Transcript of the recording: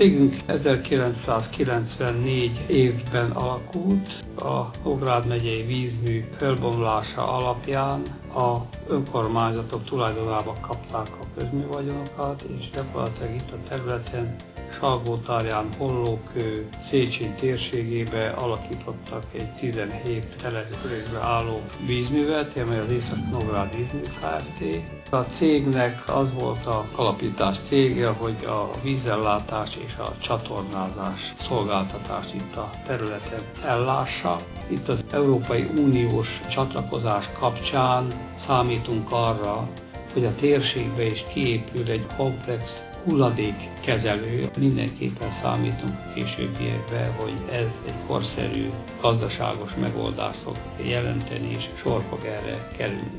cégünk 1994 évben alakult, a Nógrád megyei vízmű fölbomlása alapján a önkormányzatok tulajdonába kapták a közművagyonokat, és gyakorlatilag itt a területen Salgótárján, Hollókő, Széchenyi térségébe alakítottak egy 17 településbe álló vízművet, amely az Észak-Nógrád vízmű Kft. A cégnek az volt a alapítás célja, hogy a vízellátás és a csatornázás szolgáltatás itt a területen ellássa. Itt az Európai Uniós csatlakozás kapcsán számítunk arra, hogy a térségbe is kiépül egy komplex hulladékkezelő. Mindenképpen számítunk a későbbiekben, hogy ez egy korszerű, gazdaságos megoldást fog jelenteni, és sor fog erre kerülni.